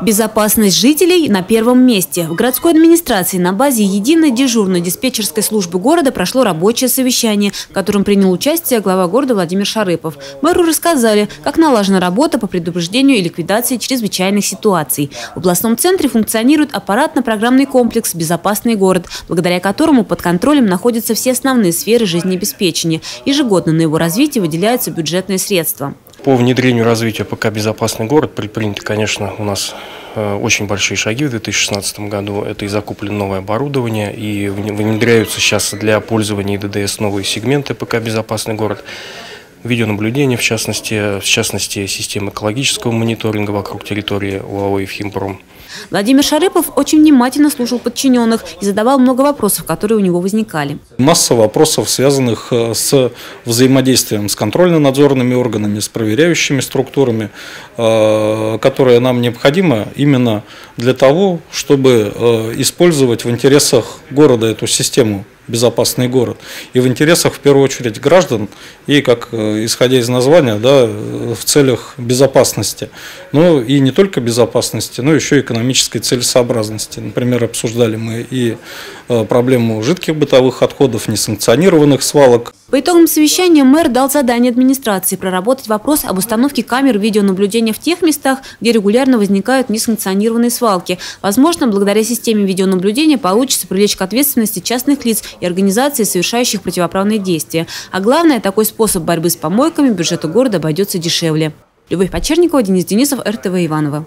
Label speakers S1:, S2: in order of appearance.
S1: Безопасность жителей на первом месте. В городской администрации на базе единой дежурной диспетчерской службы города прошло рабочее совещание, в котором принял участие глава города Владимир Шарыпов. Мэру рассказали, как налажена работа по предупреждению и ликвидации чрезвычайных ситуаций. В областном центре функционирует аппаратно-программный комплекс «Безопасный город», благодаря которому под контролем находятся все основные сферы жизнеобеспечения. Ежегодно на его развитие выделяются бюджетные средства.
S2: По внедрению развития ПК «Безопасный город» предприняты, конечно, у нас э, очень большие шаги в 2016 году. Это и закуплено новое оборудование, и внедряются сейчас для пользования ДДС новые сегменты ПК «Безопасный город». Видеонаблюдение, в частности, в частности, система экологического мониторинга вокруг территории УАО «Ефимпром».
S1: Владимир Шарыпов очень внимательно слушал подчиненных и задавал много вопросов, которые у него возникали.
S3: Масса вопросов, связанных э, с взаимодействием с контрольно-надзорными органами, с проверяющими структурами, э, которые нам необходимо именно для того, чтобы э, использовать в интересах города эту систему безопасный город. И в интересах, в первую очередь, граждан, и, как исходя из названия, да, в целях безопасности. Ну и не только безопасности, но еще и экономической целесообразности. Например, обсуждали мы и э, проблему жидких бытовых отходов, несанкционированных свалок.
S1: По итогам совещания мэр дал задание администрации проработать вопрос об установке камер видеонаблюдения в тех местах, где регулярно возникают несанкционированные свалки. Возможно, благодаря системе видеонаблюдения получится привлечь к ответственности частных лиц и организаций, совершающих противоправные действия. А главное, такой способ борьбы с помойками бюджету города обойдется дешевле. Любовь Почерникова, Денис Денисов, РТВ Иванова.